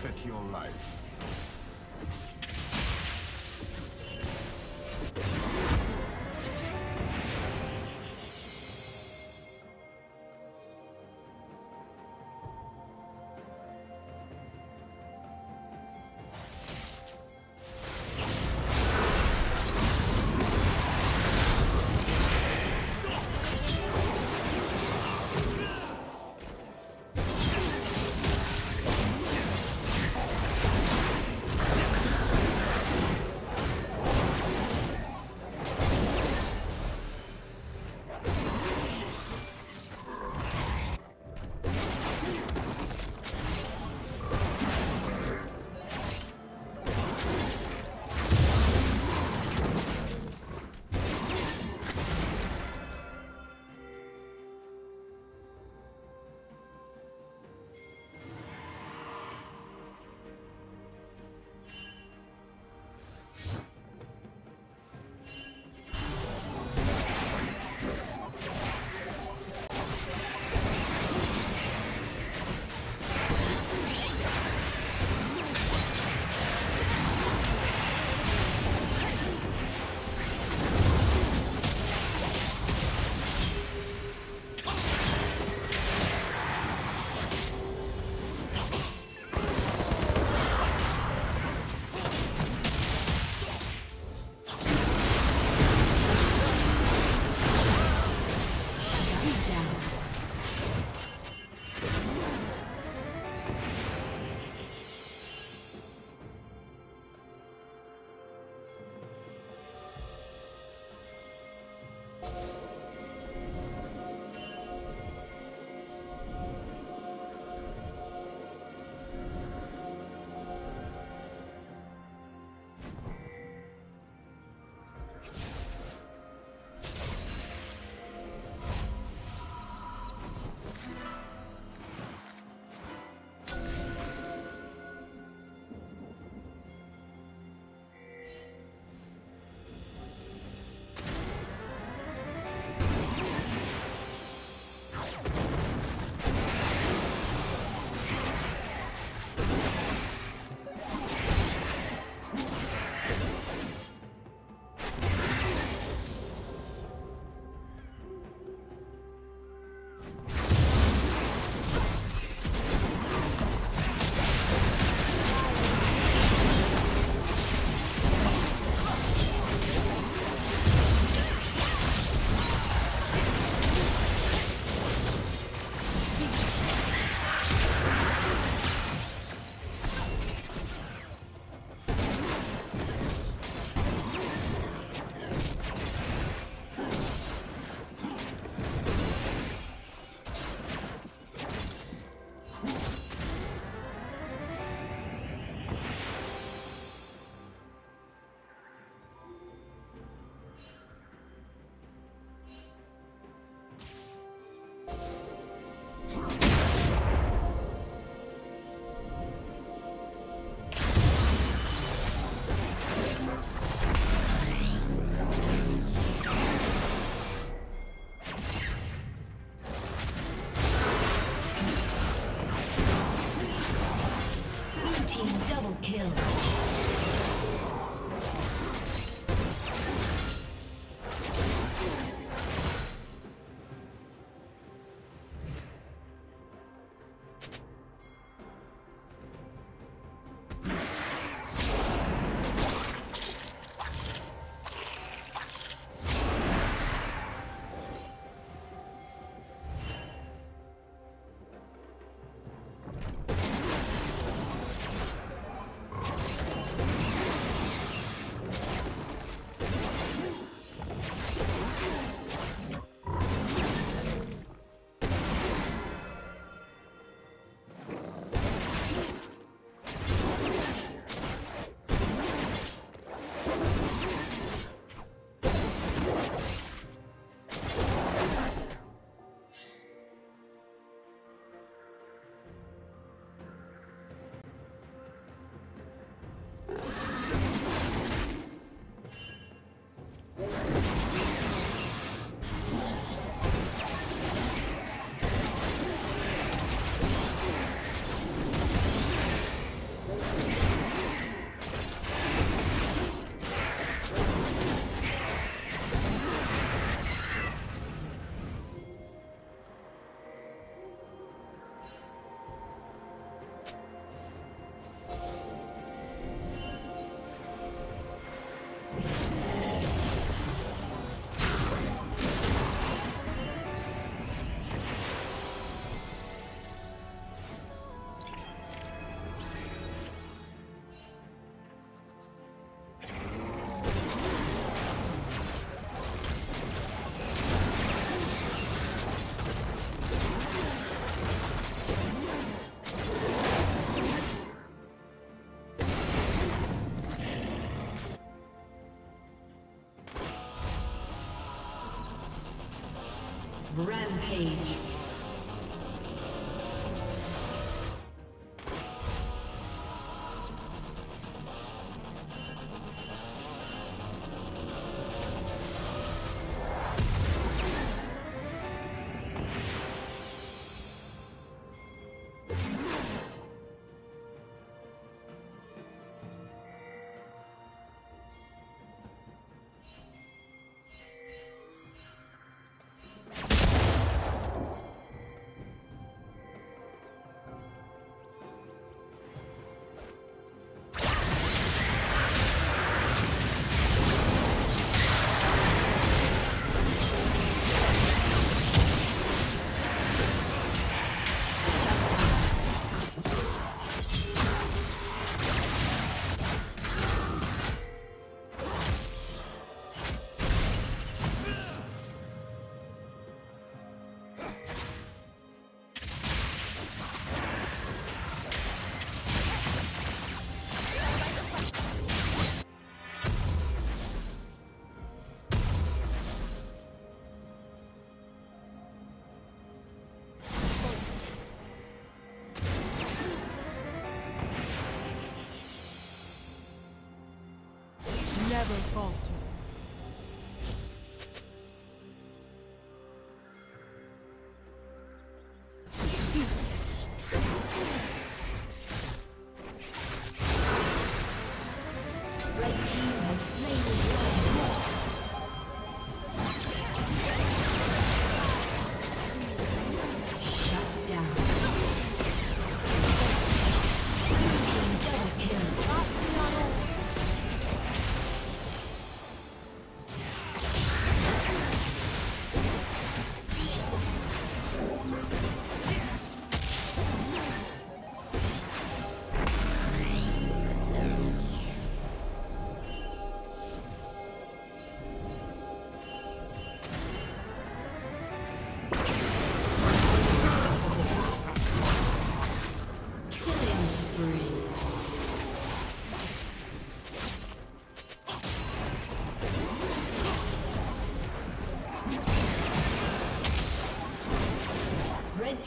forfeit your life.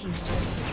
team's turret.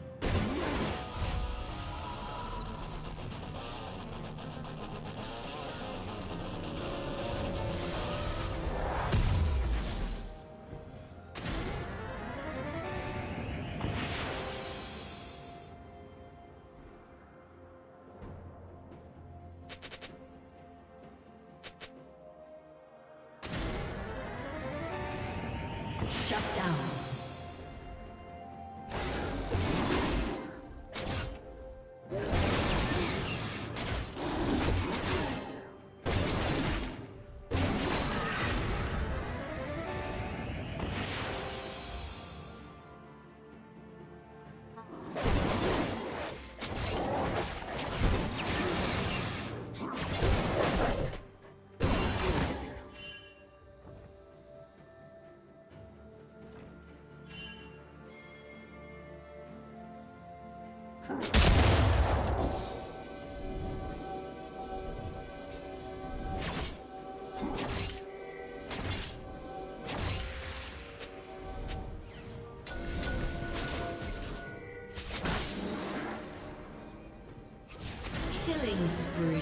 Killing spree.